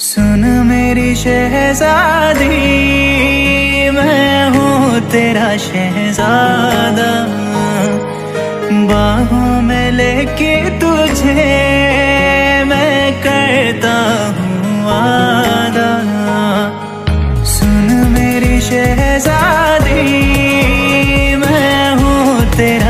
सुन मेरी शहजादी, मैं हूँ तेरा शहजादा। बाहों में लेके तुझे मैं करता हूँ आदा सुन मेरी शहजादी, मैं हूँ तेरा